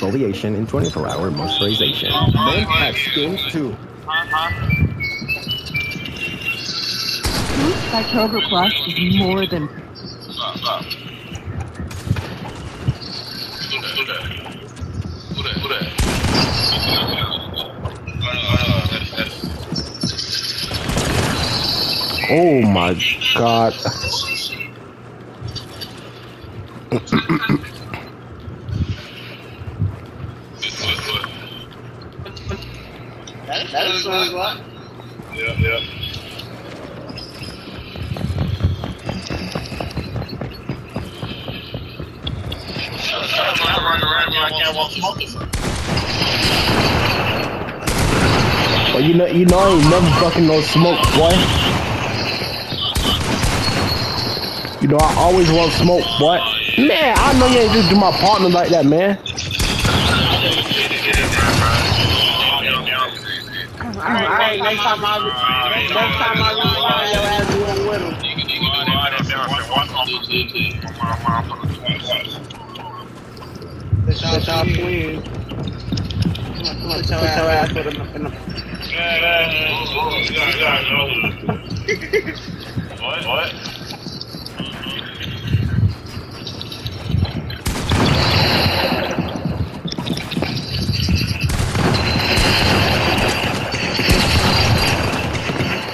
exfoliation and 24-hour moisturization. Then have skin too. Boost by Kroger Plus is more than Oh my god. That, that is so what? Yeah, yeah. Well, you know, you know, I ain't never fucking no smoke, boy. You know, I always want smoke, boy. Oh, man, I know you ain't just do my partner like that, man. Alright, next time I next time I reach your ass, you won't with him. That's y'all, that's y'all twins. Come on, put your ass with him in the What? What?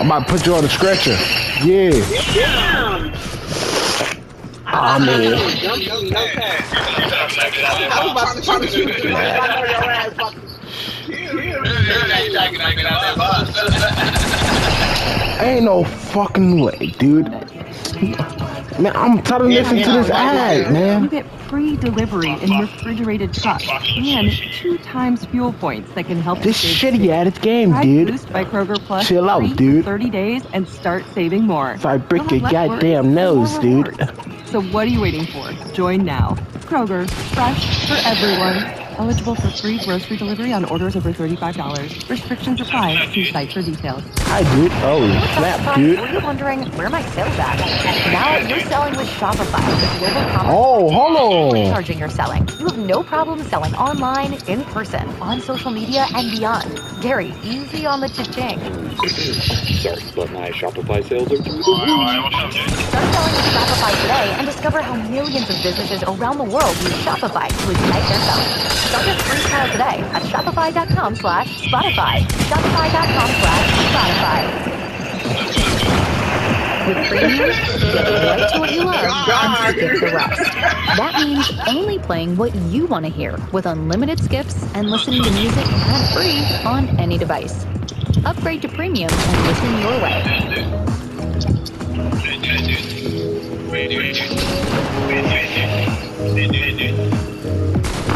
I'm about to put you on the stretcher. Yeah. Ah, man. Jump, jump, no pass. I was about to try to shoot you. I know your ass fucking. Ain't no fucking way, dude. Man, I'm tired of listening to this ad, man. You get free delivery in refrigerated trucks and two times fuel points that can help This shitty ad ass game, Try dude. Boost by Kroger Plus Chill out, dude. 30 days and start saving more. If I break your have less worries goddamn nose, dude. So what are you waiting for? Join now. Kroger, fresh for everyone. Eligible for free grocery delivery on orders over $35. Restrictions apply. See site for details. Hi, dude. Oh, snap, dude. Were you wondering where my sales at? Now you're selling with Shopify, the global commerce. Oh, hold on. Charging your selling. You have no problem selling online, in person, on social media, and beyond. Gary, easy on the cha-ching. Sorry, but my Shopify sales are through the roof. Start selling with Shopify today and discover how millions of businesses around the world use Shopify to ignite their selling. Start your free trial today at shopify.com slash Spotify. Shopify.com slash Spotify. With premium, get right to what you love and skip the rest. That means only playing what you want to hear with unlimited skips and listening to music ad-free on any device. Upgrade to premium and listen your way.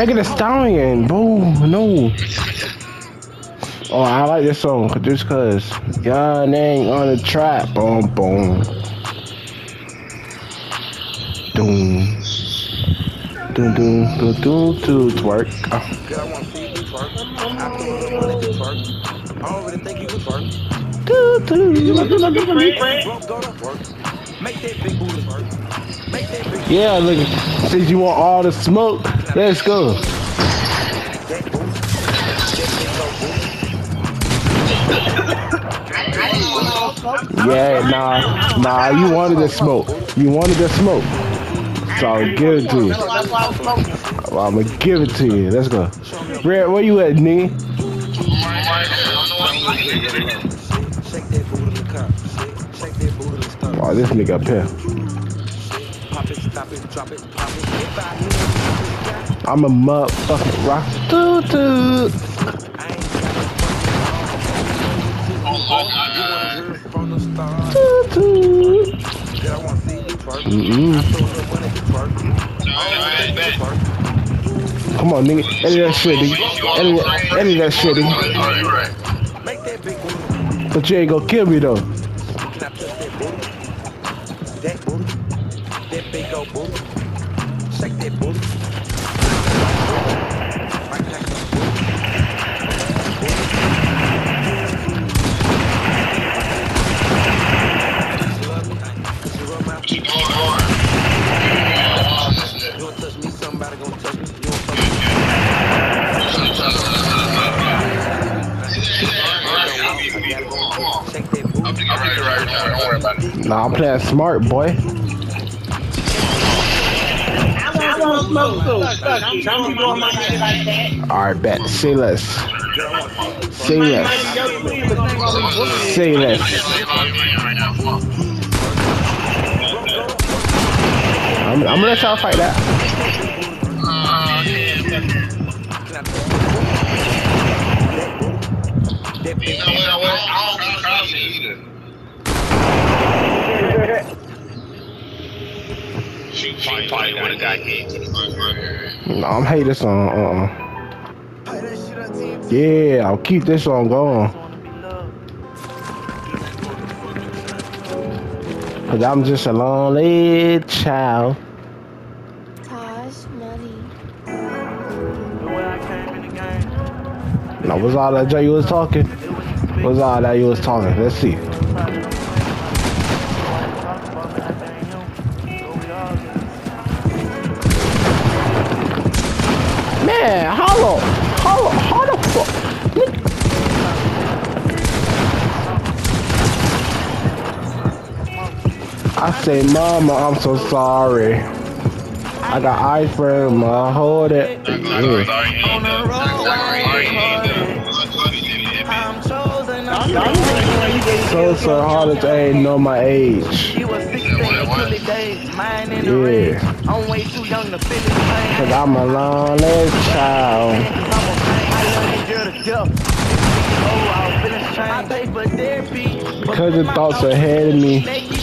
Megan Thee Stallion, boo, no. Oh, I like this song just cause y'all ain't on the trap, boom, boom. Doom. Doom, doom, doom, doom, doom, twerk. Oh, Girl, I wanna see you twerk. I do don't really think you would twerk. twerk. Make that big Yeah, look, since you want all the smoke, let's go. Yeah, nah, nah, you wanted the smoke. You wanted the smoke. So I'll give it to you. I'm gonna give it to you. Let's go. Red, where you at, Nee? Oh, this nigga up here. Pop it, stop it, drop it, pop it. I'm a motherfucking rock. Doo doo. Come on, nigga. Edit that shit, nigga. Edit, that- edit that shit. But you ain't gonna kill me though. Nah, I'm playing smart, boy. Alright, bet. Say less. Say less. Say less. I'm, I'm gonna let y'all fight that. That big You know what? I don't got coffee either. She fight with a guy No, I'm hate this song. Uh-uh. Yeah, I'll keep this song going. Cause I'm just a lonely child. Taj money. Now, what's all that Jay you was talking? What's all that you was talking? Let's see. Say, Mama, I'm so sorry. I got ice cream, I hold it. Yeah. So, so hard to ain't know my age. He was 16 until the days, mine in the Yeah. I'm way too young to feel his pain. Cause I'm a lonely child. I'm a pain. I love this girl to death. Oh, I was feeling strange. I pay for therapy. but Cause the thoughts thoughts ahead of me.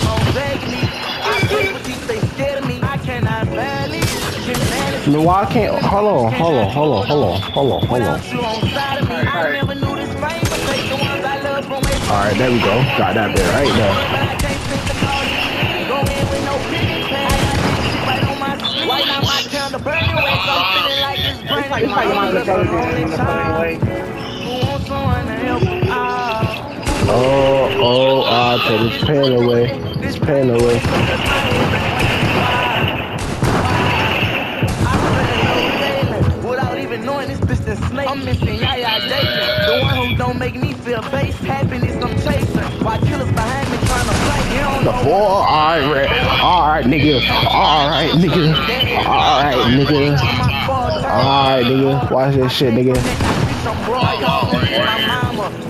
No, why I can't? Hold on, hold on, hold on, hold on, hold on, hold on. This All right, there we go. Got that bit right there. But I can't think to call you. Go in with base. Happiness I'm chasing. While killers behind me trying to play. You don't The know. four, all right, all right, nigga, all right, nigga, all right, nigga, all right, nigga. Watch this shit, nigga.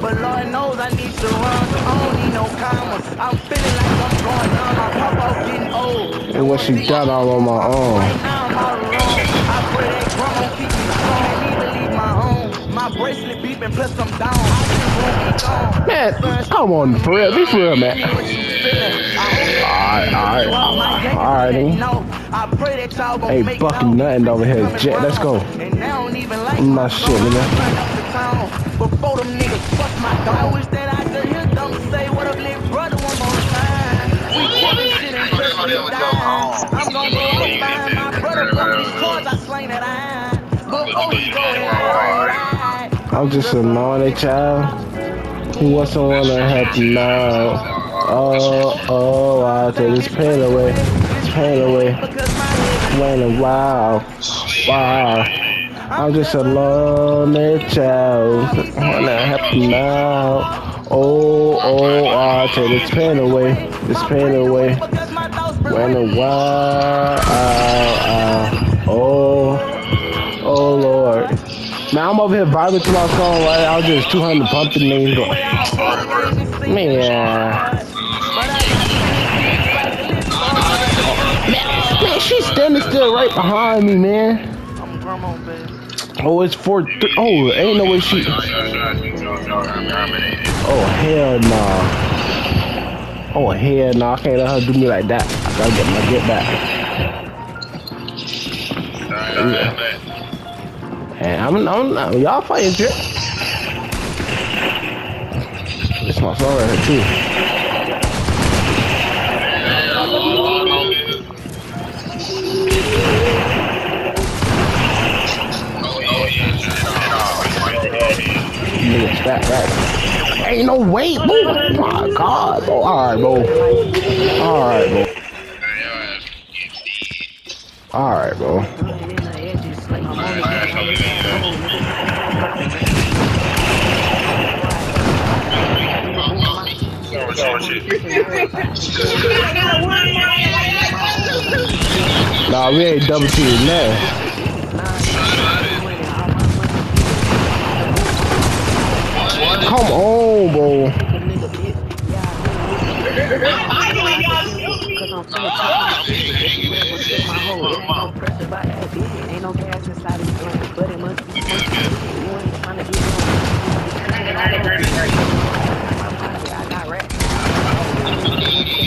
But Lord knows I need to run. I don't need no commas. I'm feeling like I'm going. My papa getting old. And what she done all on my own. Right now I'm all alone. I pray that grandma keep me strong. I need to leave my home. My bracelet beeping, plus I'm down. Man, come on, for real, be for real, man. Alright, alright, alright, Ain't make fucking nothing over here. Jet, let's go. My shit, nigga. I'm just a lonely child who wants someone to help him out. Oh, oh, I'll take this pain away, pain away. Waiting, wow, wow. I'm just a lonely child. Wanna help him out. Oh, oh, I'll take this pain away, this pain away. a oh, oh, while, oh, oh. Now I'm over here vibing to my song, right? I was just 200 pumping niggas. going, Man. Man, man, she's standing still right behind me, man. Oh, it's four. Oh, ain't no way she. Oh hell no. Oh hell no. I can't let her do me like that. I gotta get my get back. And I'm, I'm, I'm y'all fighting shit. It's my son right here too. Right. Ain't no way, bro. Oh my god, bro. Alright, bro. Alright, bro. Alright, bro. Nah, we ain't double teaming that. Come on, bro. Ain't no gas inside his brain, but it must be something. You ain't trying to get I got rap.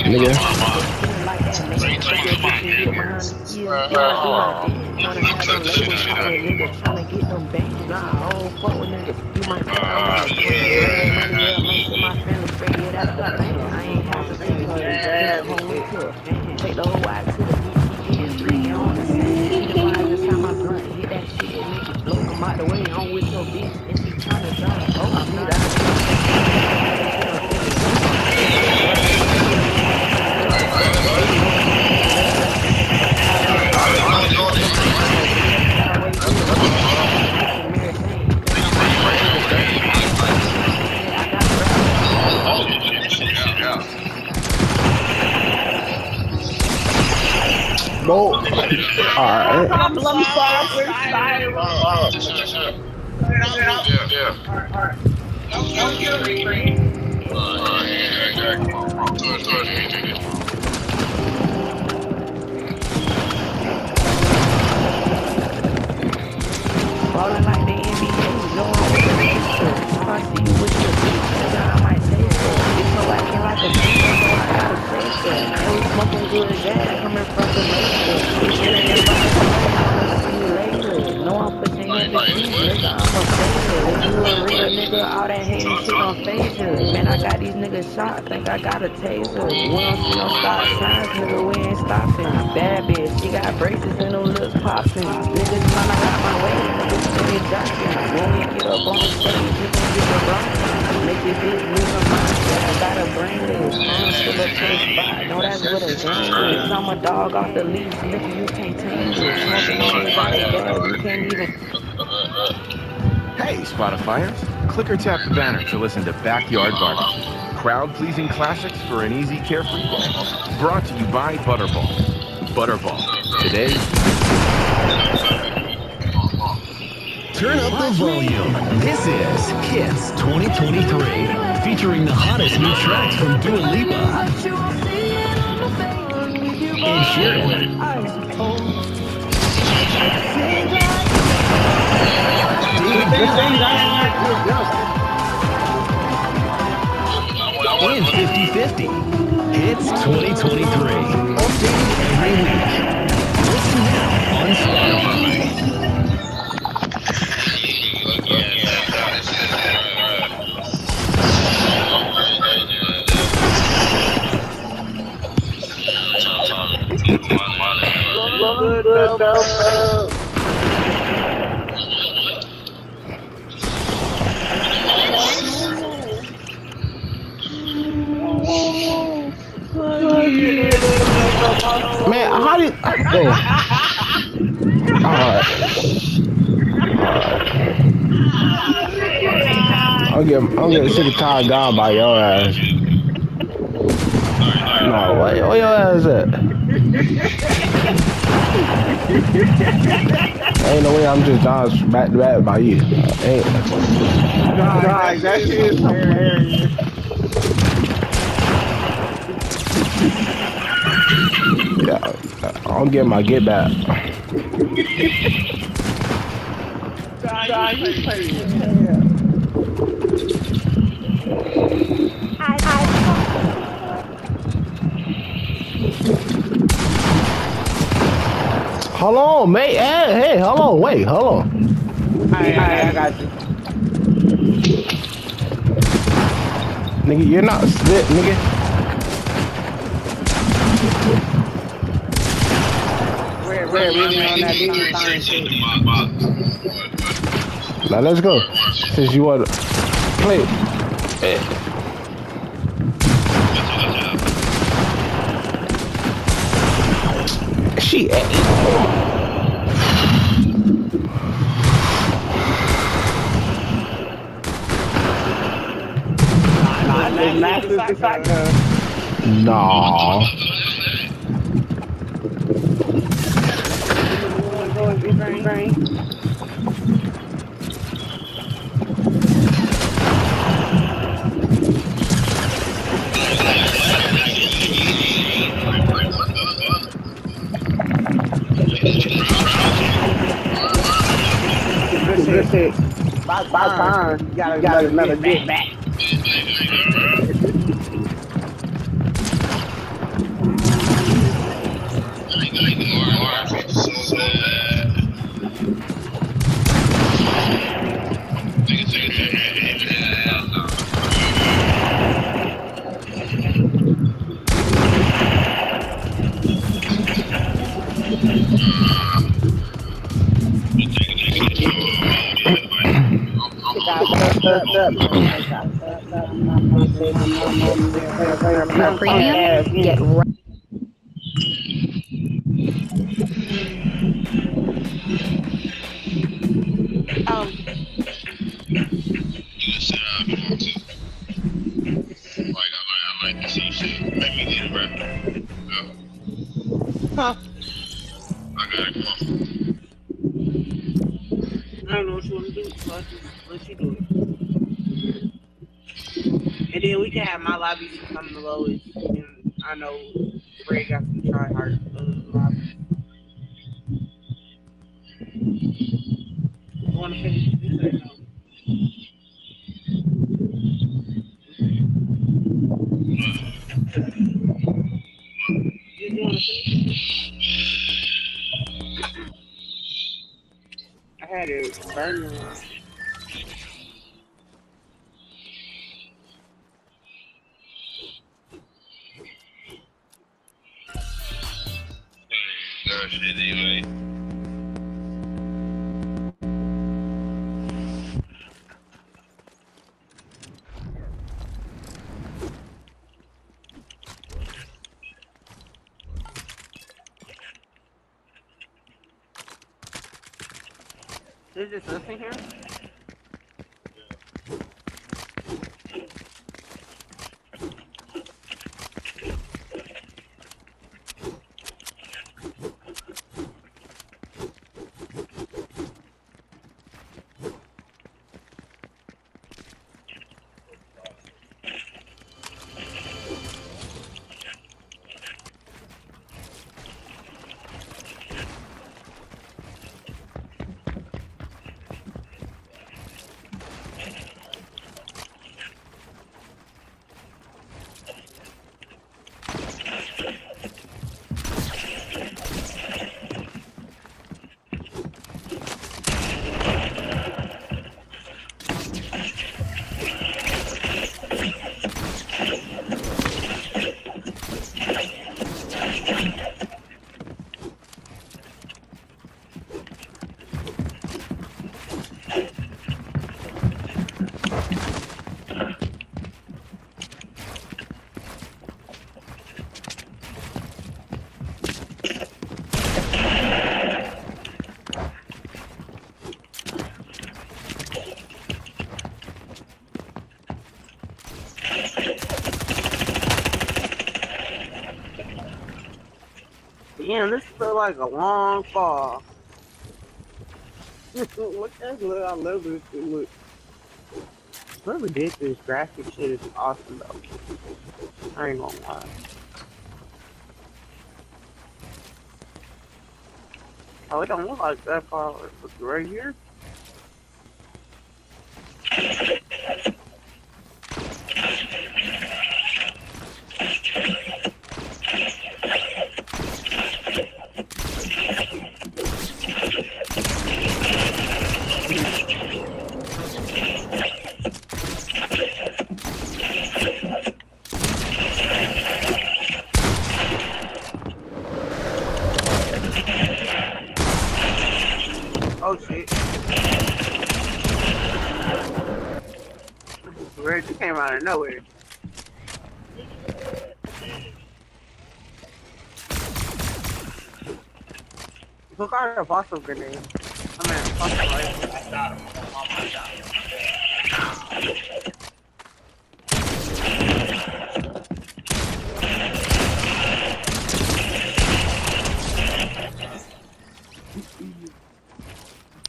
Nigga. Take the whole wide to the Bro. Alright. Problem solver, no the picture. I I might say. If so acting like a you I'm you. Man, I got these niggas shot, think I got a taser. We don't see no stop signs, nigga, we ain't stopping. Bad bitch, she got braces and her lips popping. Niggas tryna ride my way, niggas. When we get up on stage, we gon' get the rockin'. Make your bitch lose her mind, a brain loose. I'm still up to the spot, know that's what a game is. I'm a dog off the leash, nigga, you can't tame me. Smoking on this body gas, you can't even Hey, Spotifyers! Click or tap the banner to listen to Backyard Barbecue. Crowd-pleasing classics for an easy, carefree day. Brought to you by Butterball. Butterball. Today, Turn up the volume. This is Kiss 2023, featuring the hottest new tracks from Dua Lipa, Ed Sheeran, and 50-50. Hits 2023. Updated every week. Listen now on Spotify. Man, how did? Alright. I'll get I'll get sick and tired down by your ass. No, where, where your ass at? Ain't no way I'm just down back to back by you. Ain't. God, that shit is hilarious. Yeah, I'll get my get back. God, you crazy as hell. Hold on, mate. Hey, hey, hold on. Wait, hold on. Alright, alright, I got you. Nigga, you're not split, nigga. We're, we're really on that demon time shit. Now let's go. Since you want to play. Eh. She. Shotgun. Nah. About time. You gotta, got another get back. For premium, get right. Um, huh? I got it, come on. I don't know what you want to do, so I just let you do it. And then we can have my lobby become the lowest. I know Ray got some try hard uh, want to finish? I had it burning. Uh, shit, anyway. Is this listening here? Damn, this feel like a long fall. Look at look, I love this shit. Look. Whoever did this graphic shit is awesome though. I ain't gonna lie. Oh, it don't look like that far. Right here. Red, you came out of nowhere. Look out a Boston grenade. I mean, Boston rifle.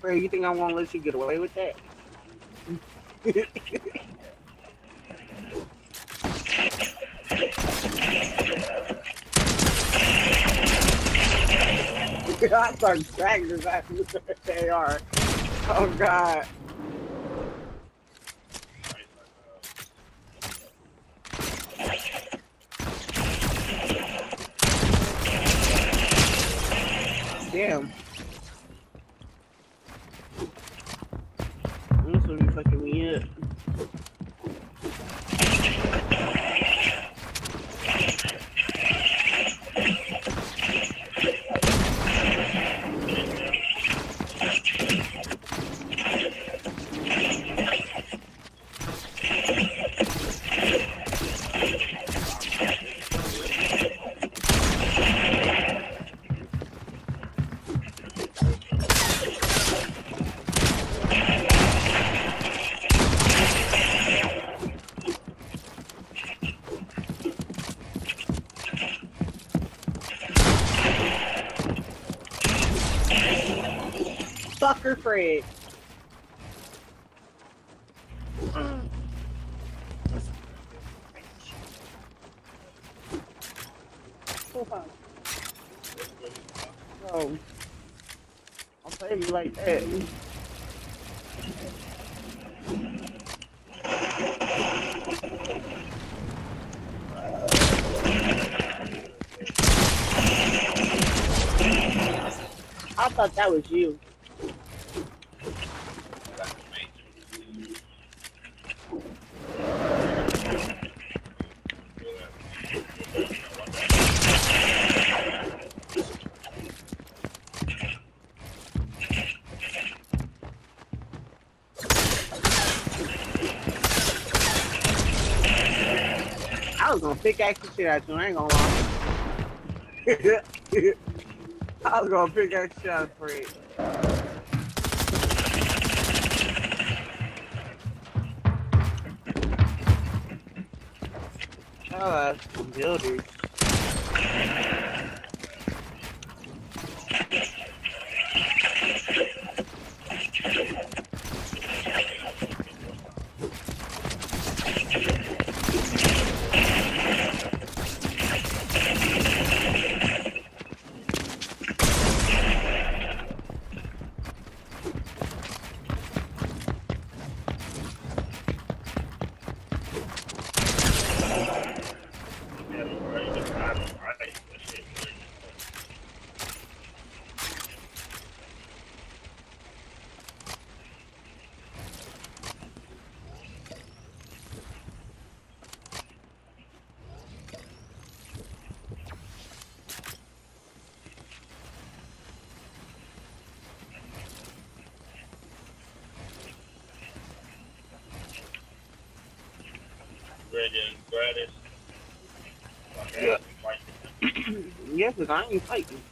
Bro, you think I won't let you get away with that? I start dragging this ass with the AR. Oh god. Damn. This will be fucking me up. Fred. Oh. I'll play you like that. I thought that was you. Pickaxe the shit out you, I ain't gonna lie. I was gonna pickaxe the shit out of Fred. Oh, that's some builders. Yes, I ain't fighting.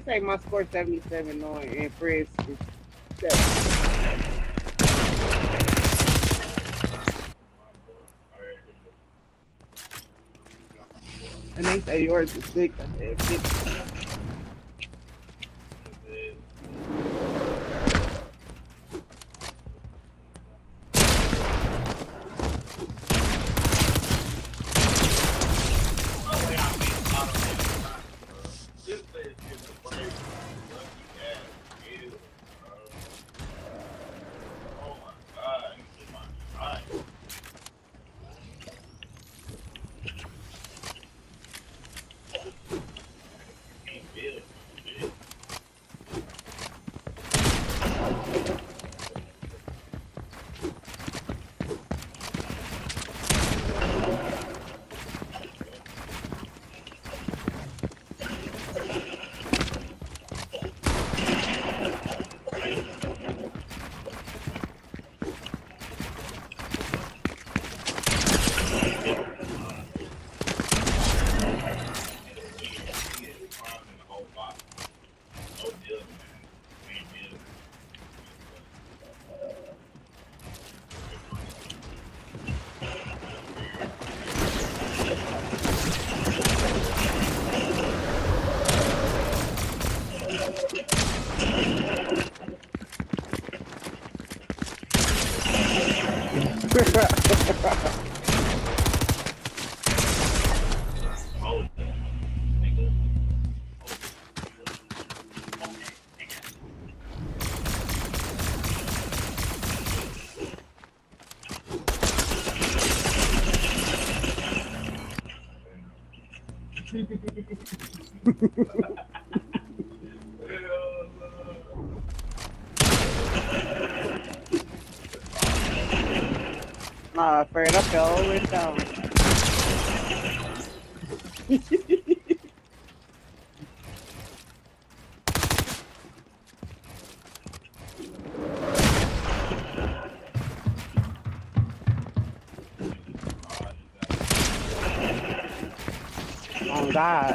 Do say my score 77 knowing and Fred's is 7? And they say yours is 6. I said 50. all the way down. Não dá,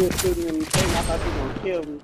I thought you were gonna kill me.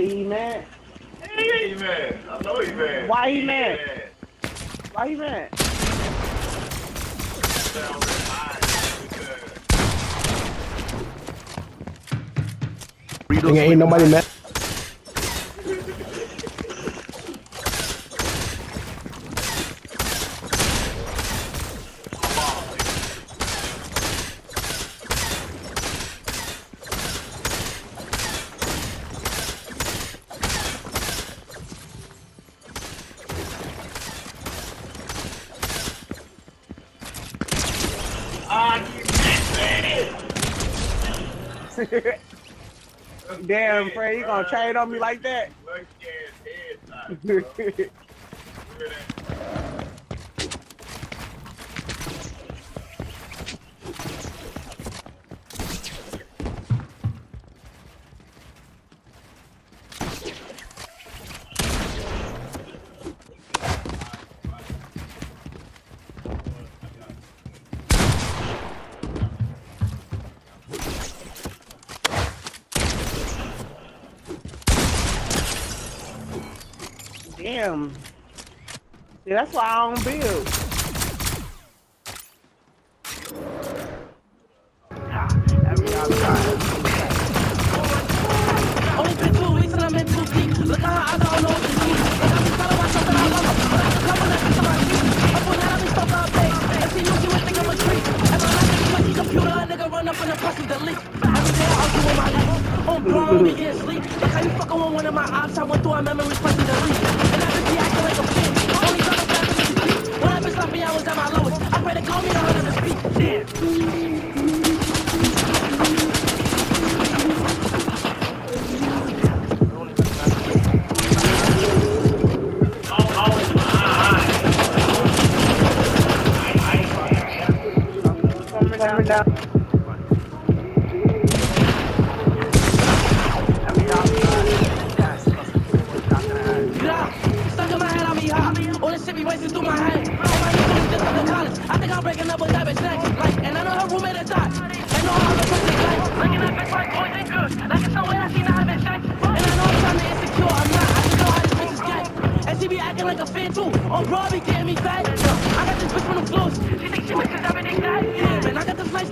he mad? He mad. I know he mad. Why he, he mad? mad? Why he mad? Ain't nobody mad. Try it on me like that. Damn. See, that's why I don't build.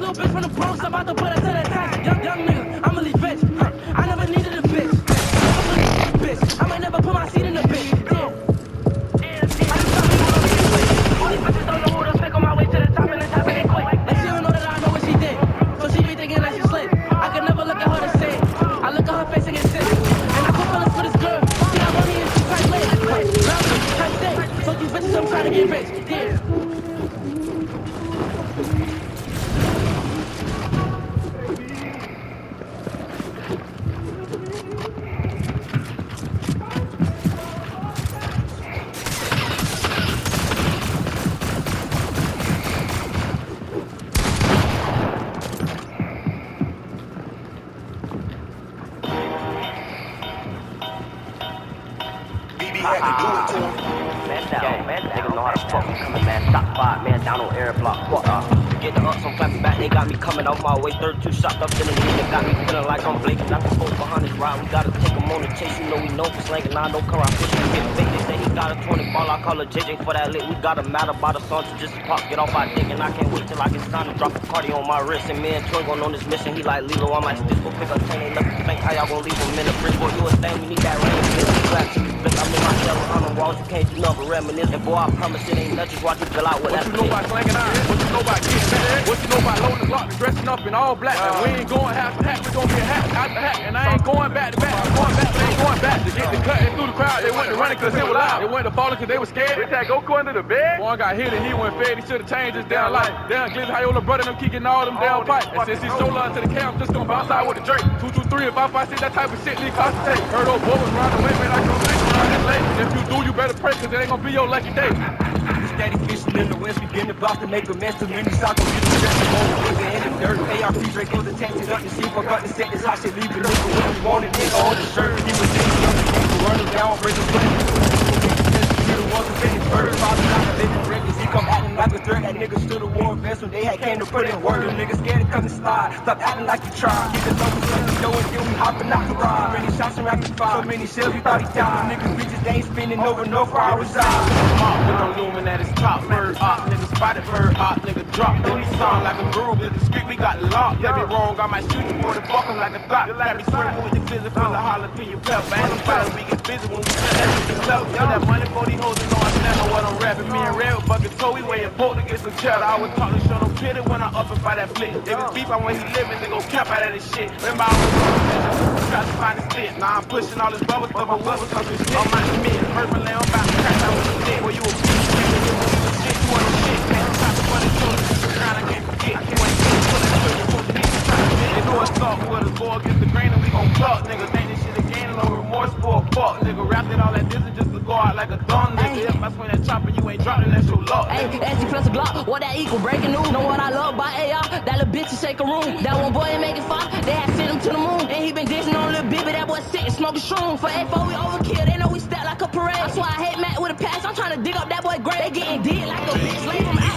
Little bitch from the Bronx. I'm about to put her to the test. Young, young nigga. I'm a 32 up in the knee. They got me feeling like I'm blinking. I can post behind this ride. We gotta take them on the chase. You know we know for slanging. I know come around pushing. Get big. They say he got a 20 ball. I call a JJ for that lit. We got a matter by the sun to just pop. Get off my dick. And I can't wait till I get signed to drop a party on my wrist. And me and Twin going on this mission. He like Lilo. I'm like Stitch. Go pick up 10. They left the bank. How y'all gonna leave him in the fridge? Boy, you a thing. We need that rain. To me. Flick. I'm in my cell on the walls. You can't do nothing but reminisce. And boy, I promise it ain't nothing. Watch me fill out what What you know about slanging iron? What you know about getting back? What you know about loading the block and dressing up in all black? And we ain't going half to hat, we gonna half out the hat. And I ain't going back to back, I'm going back, but ain't going back. To get the cut and through the crowd, they went to running cause it was loud. They went to falling cause they was scared. They had Goku under the bed. One got hit and he went fed, he should've changed his damn life. Damn, Glizzy, how your brother them kicking all them damn pipes. And since he stole us to the camp, I'm just gonna bounce out with the Drake. Two, two, three, fight, see that type of shit, need concentrate. Heard those boys around the way, man, I come think around this lake. If you do, you better pray cause it ain't gonna be your lucky day. Steady fishing in the west, begin the block to make a mess. Too many get the stress, more nigga in the dirt. ARP Drake was attached up to see if I got the set. This how shit leave the nigga when he wanted nigga on the shirt. He was in the nigga running down, break the play. He the one who his first father not a living records. He come acting like a threat. That nigga stood a war vest when they had came to put in work. Them niggas scared to come and slide. Stop acting like you try. Get the local son of Joe and then we hopping out the ride. Many shots and rapid fire. So many shells, we thought he died. Niggas bitches, they ain't spinning over no where I reside. Mark with no lumen at his top. Bird op, nigga spotted bird op, nigga drop. He sound like a groove in the street, we got locked. Let me wrong, I might shoot you for the fuck him like a thought. Let me spray with the visit for the jalapeno pepper. And I'm we get busy when we spend that shit clever. Yo, that money for these hoes, you know I on what I'm rapping. Me and Red bucket toe, we weighing pork to get some cheddar. I was talking, show no pity when I up and fight that flick. Niggas oh. beef on where he living, they gon' cap out of this shit. Remember I was trying to find his fit. Now I'm pushing all this bubble but what was up this shit? On my mid, purple lay on back, crack out with the dick. Boy, you a shit, you want shit, man. I'm trying to run it to it. Trying to get get, you ain't get put it to you. Supposed to you, trying to get it. They know it's up with us, boy, against the grain, and we gon' pluck. Nigga, think this again, no remorse for a fuck. Nigga, wrapped it all like this and just to go out like a dumb nigga. If I swing that chopper, you ain't dropping, that's your luck. Hey, SG plus a Glock, what that equal? Breaking news. Know what I love by AR? That little bitch to shake a room. That one boy ain't making fire. They had sent him to the moon. And he been dishing on a little bit, but that boy sick and smoking shroom. For A4, we overkill. They know we step like a parade. That's why I hate Matt with a pass. I'm trying to dig up that boy grave. They getting dead like a bitch. Lay from out west get slayed.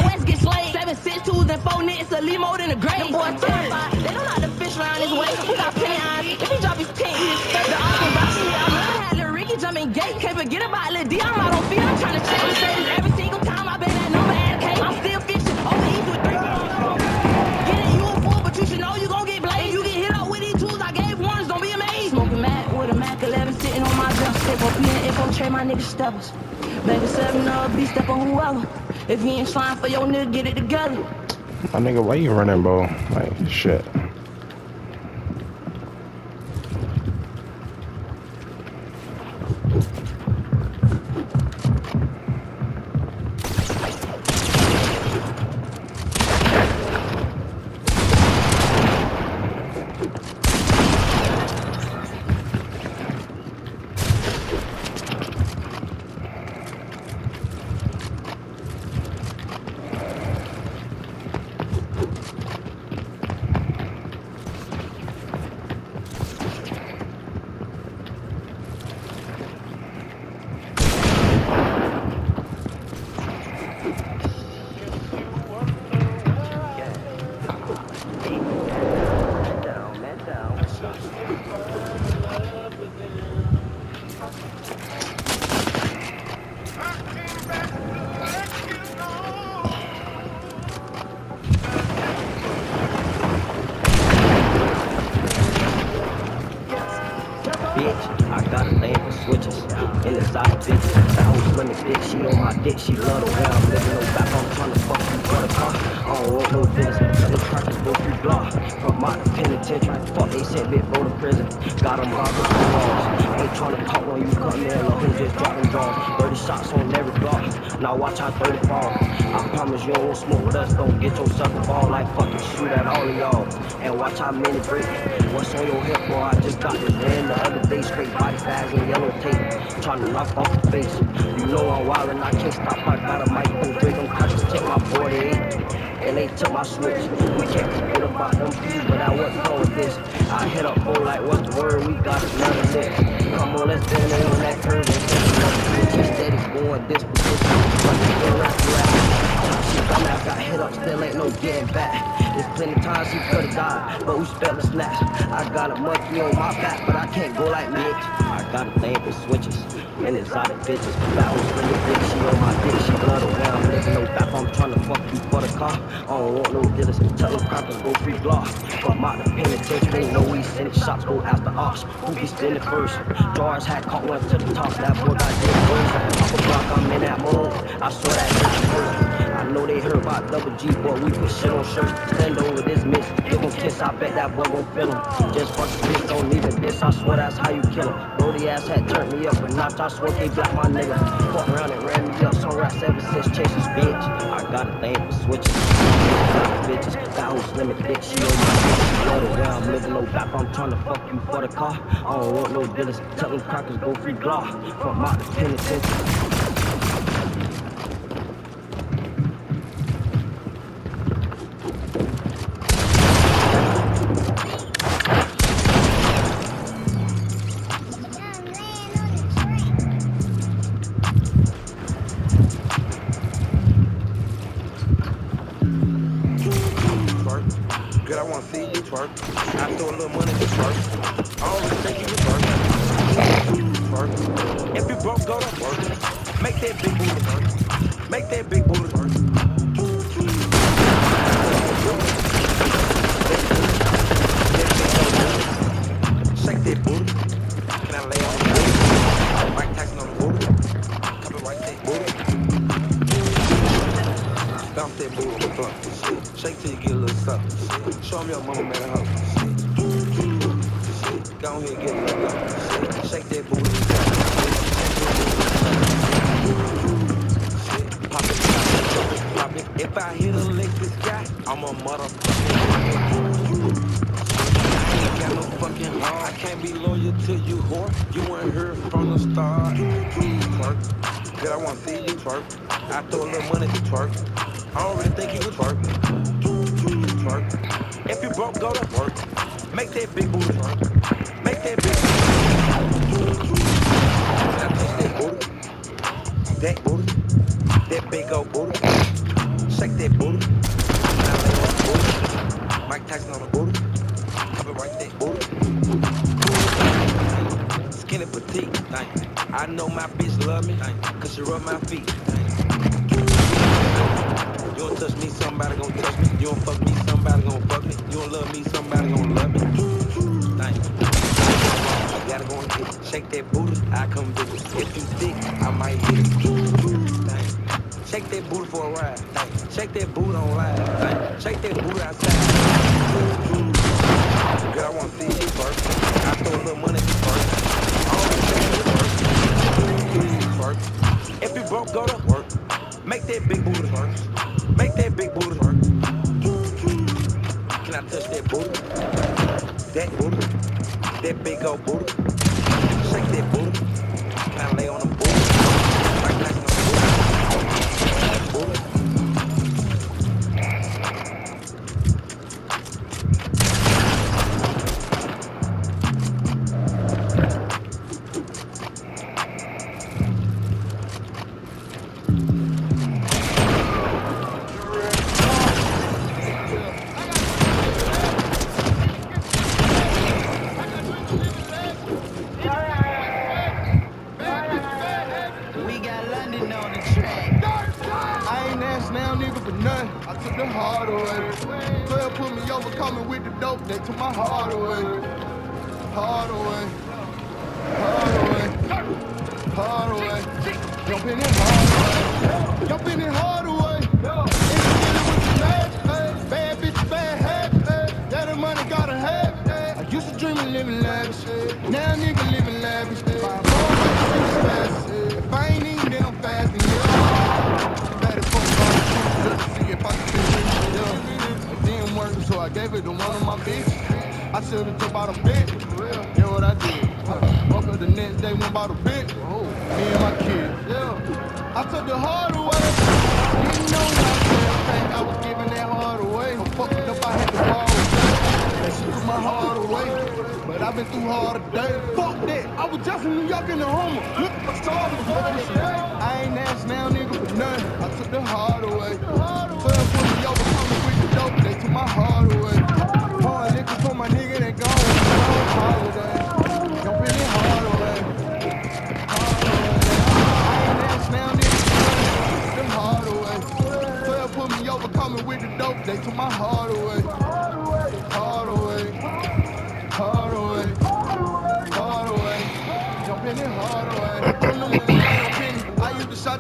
Seven, six, twos, and four nits. A limo in a grave. Them boy terrified. They don't like to fish around this way. We got plenty eyes. If he drop his pin, he fake the Austin Rocky. I'm gonna have Lil Ricky jumping gate. Can't forget about Lil D. I'm out on feet. I'm trying to check the status every single time I been that number at a. I'm still fishing over east with three. Get it, you a fool, but you should know you gon' get blazed. You get hit up with these tools. I gave warnings, don't be amazed. Smoking Mac with a Mac 11 sitting on my drum. Step up in if I'm trade my nigga steppers. Baby seven up, be step on whoever. If you ain't slime for your nigga, get it together. My nigga, why you running, bro? Like, shit. Off the face. You know I'm wild and I can't stop. I got a mic and drink them crackers, check my 48. And they took my switch. We can't forget about them peas, but I wasn't going this. I hit up phone like, what's the word? We got another this. Come on, let's get in on that curve. Steady going this I'm I got hit up, still ain't no getting back. There's plenty times he could've died, but we spent the snaps. I got a monkey on my back, but I can't go like Mitch. I got a thing for switches and exotic bitches. Battles for the bitch, she on my dick, she blood around. Living no back, I'm trying to fuck you for the car. I don't want no dealers, tell them crackers go free block. From out the penitentiary, they know we shots, go after ops. Who be spinning first? Jars had caught one to the top, that boy got dead first. Off a block, I'm in that mode. I saw that bitch first. Know they heard about double G, boy, we put shit on shirts. Stand over this miss, give him kiss, I bet that boy gon' feel him. Just fuck the bitch, don't even diss, I swear that's how you kill him. Brody ass had turned me up a notch, I swear they blocked my nigga. Fuck around and ran me up, some rats ever since Chase's bitch. I got a thing for switches. Bitches, that whole slim and thick, she on my bitch. Blood away, I'm living no back, I'm trying to fuck you for the car. I don't want no dealers, tell them crackers go free block. From the penitentiary. Your mama made a hoe. Go ahead and get love. Shake that booty. Pop it, pop it, it. If I hit a lick this guy, I'm a motherfucker. I got no fucking heart. I can't be loyal to you, whore. You weren't here from the start. Twerk. Good, I wanna see you twerk. I throw a little money to twerk. I don't really think you would. Twerk. That big booty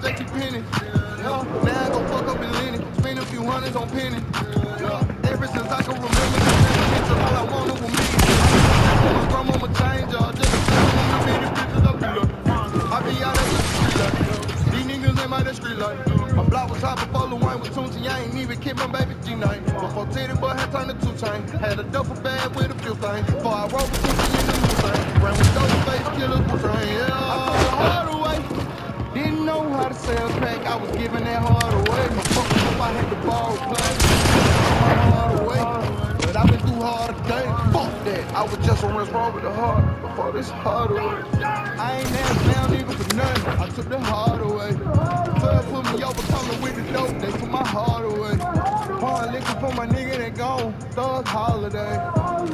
Jackie Penny. Yeah, now I go fuck up in Lenny. Spend a few hundreds on Penny. Yeah, ever since I can remember of all I wanted was me. My grandmama change, y'all. Just a bitches up love. I be out at the street light. These niggas ain't my that street light. My block was hot before the wine with Toonsy. I ain't even kid my baby G9. Before Titty Boy had turned to two chain. Had a duffel bag with a few things. Before I rolled with Toonsy in the new thing. Ran with those face killers, was train. Yeah, to sell crack. I was giving that hard away. My fucking up, I had the ball play. My hard away. But I've been through hard today. Fuck that. I was just on this road with the heart before this hard away. I ain't asked down nigga, for nothing. I took the hard away. Twelve put me over, coming with the dope. They took my heart away. Pouring liquor for my nigga that gone. Thug holiday.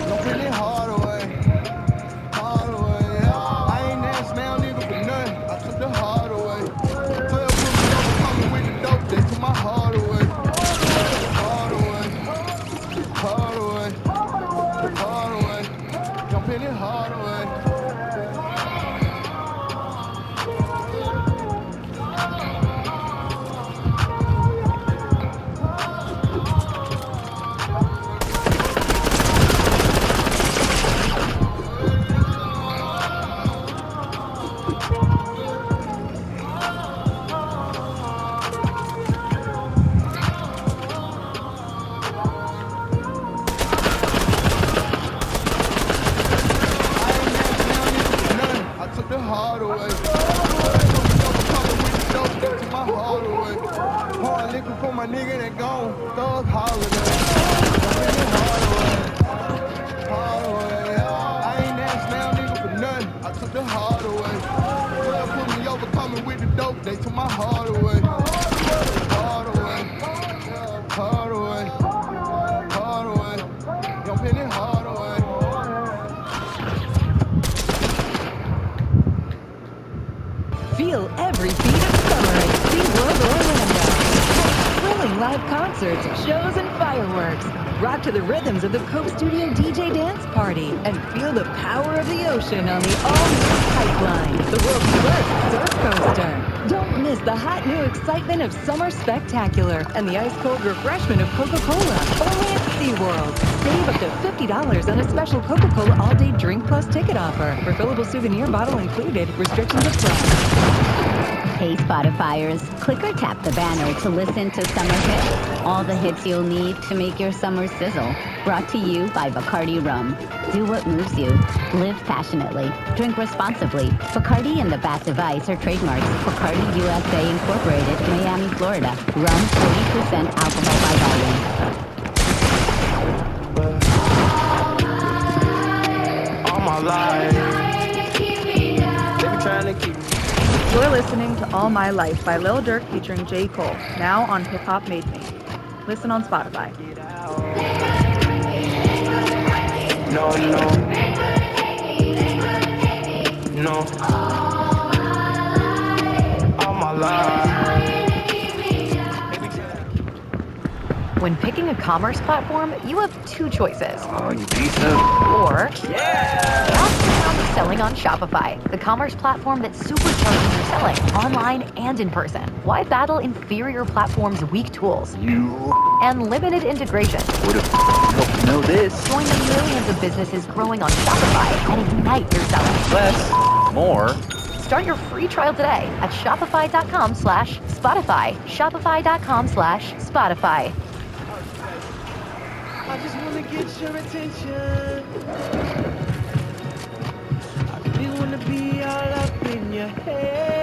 Jumping it hard away. My nigga that gone. Thug holiday. I ain't now, nigga, for nothing. I took the heart away. Put me over, coming with the dope. They took my heart live concerts, shows, and fireworks. Rock to the rhythms of the Coke Studio DJ Dance Party and feel the power of the ocean on the all-new Pipeline, the world's first surf coaster. Don't miss the hot new excitement of Summer Spectacular and the ice-cold refreshment of Coca-Cola. Only at SeaWorld. Save up to $50 on a special Coca-Cola all-day drink plus ticket offer. Refillable souvenir bottle included. Restrictions apply. Hey Spotifyers, click or tap the banner to listen to summer hits. All the hits you'll need to make your summer sizzle. Brought to you by Bacardi Rum. Do what moves you. Live passionately. Drink responsibly. Bacardi and the Bat Device are trademarks. Bacardi USA Incorporated, Miami, Florida. Rum 40% alcohol by volume. all my life. They be trying to keep You're listening to All My Life by Lil Durk featuring J. Cole, now on Hip Hop Made Me. Listen on Spotify. No, no. No. All my life. When picking a commerce platform, you have two choices. Oh, you piece of... Or... Yeah! Selling on Shopify, the commerce platform that supercharges your selling online and in person. Why battle inferior platforms' weak tools? You... And limited integration. Would have know this. Join the millions of businesses growing on Shopify and ignite your selling. Less... More... Start your free trial today at Shopify.com slash Spotify. Shopify.com slash Spotify just wanna get your attention. I really wanna be all up in your head.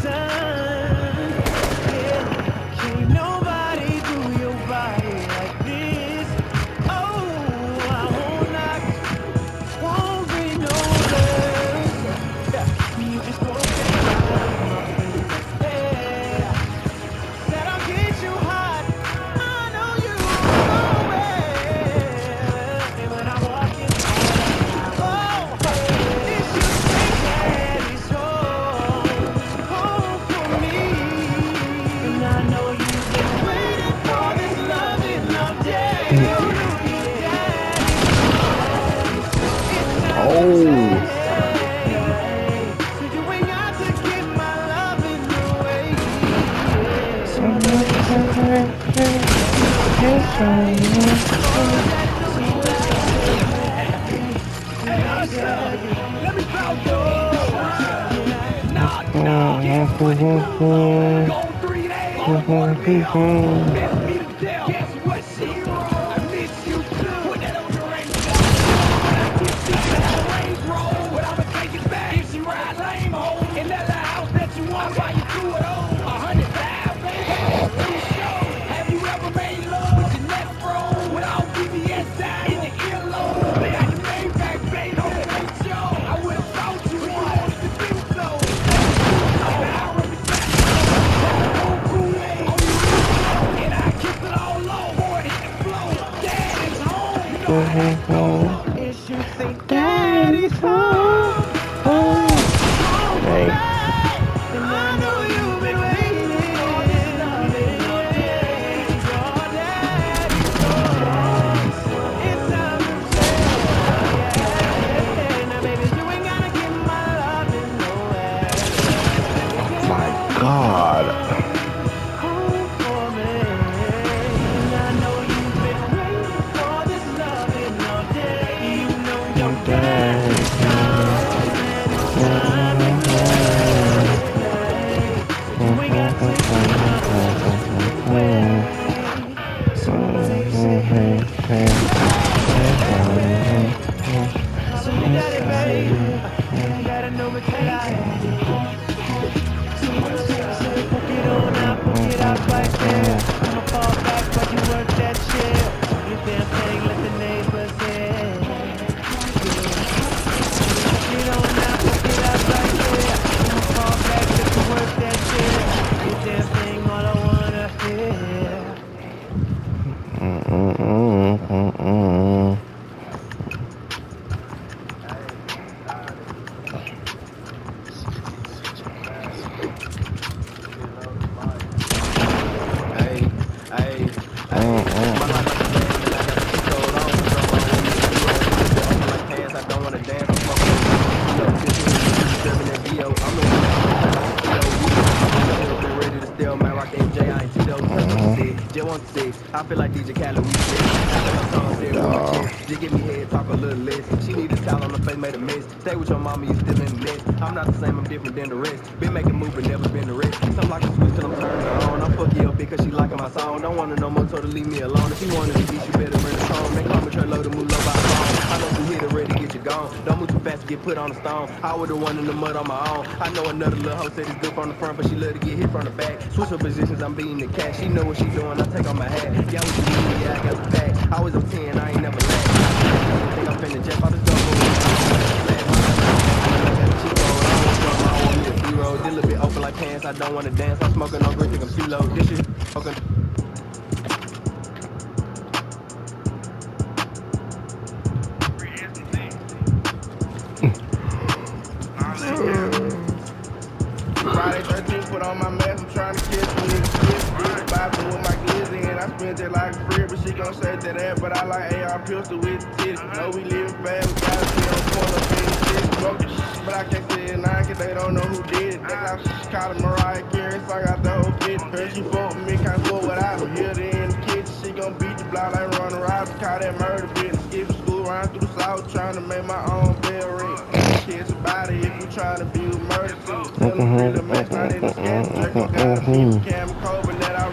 sun. Feel like DJ Khaled, we sick. I feel like song said, Dog. just give me head, talk a little less. She need a towel on her face, made a mess. Stay with your mama, you still in the nest. I'm not the same, I'm different than the rest. Been making moves, but never been the rest. Some like a switch till I'm turned on. I'm fucking up because she liking my song. Don't wanna no more, told her leave me alone. If you wanted to beat, you better bring the song. Call me Trey Low to move low by the phone. I know some hit ready to get you gone. Don't move too fast to get put on the stone. I in the mud on my own. I know another little hoe said it's good from the front, but she love to get hit from the back. Switch her positions, I'm beating the cat. She know what she doing, I take off my hat. Yeah, what you mean? Yeah, I got the pack. I was up 10, I ain't never lack. Think I'm finna jet out this double. A little bit open like pants, I don't wanna dance. I'm smoking on green, think I'm CeeLo. This shit fucking. On my mask, I'm trying to kiss me. Kiss me, vibing with my glizzy, and I spent it like a free, but she gon' say that that, but I like AR pistol with the titty. Know we living fast, we gotta be on point up in the city. Shit, but I can't say it nine, cause they don't know who did it. They got shit called a Mariah Carey, so I got the whole bitch. Heard she fuck me, can't fuck without me. Here they in the kitchen, she gon' beat the block like run around, call that murder bitch. Skip school, run through the south, trying to make my own bell ring. Kids about it if you trying to murder in the that I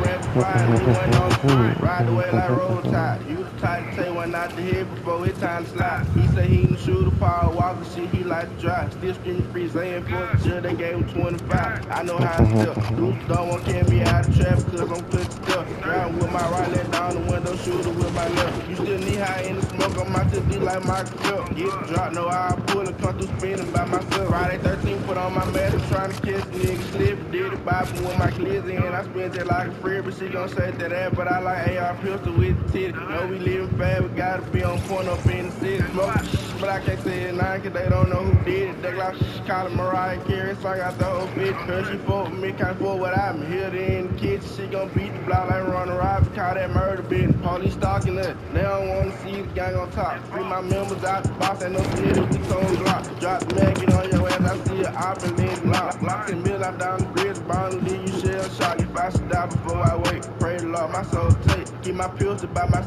roll. To take one out the head before it's time to slide. He say he can shoot a power walker shit, he like to drive. Still screaming free, saying for jail, they gave him 25. I know how to step. Dudes don't want to get me out of traffic, cause I'm quick step. Driving with my right, let down the window, shooter with my left. You still need high in the smoke, I'm out to be like Michael Phelps. Get the drop, know how I pull it, come through spinning by myself. Friday 13, put on my mask, I'm trying to catch the nigga slip. Did it bopping with my glizzy, and I spent it like a free, but she gon' say that that, but I like AR pistol with the titty. Know we we gotta be on point up in the city. Smoke, but I can't say it nine, cause they don't know who did it. They like call it Mariah Carey, so I got the whole bitch. Heard she fuck with me, can't fuck without me. Here in the kitchen, she gon' beat the block like run around, call that murder bitch. Police stalking it, they don't wanna see the gang on top. Free my members out the box, ain't no city, we told block. Drop the mag, get on your ass, I see it, I've been letting lock. Lock and mill out down the bridge, bound to leave you shell shock. If I should die before I wake, pray the Lord, my soul take. Keep my pills by my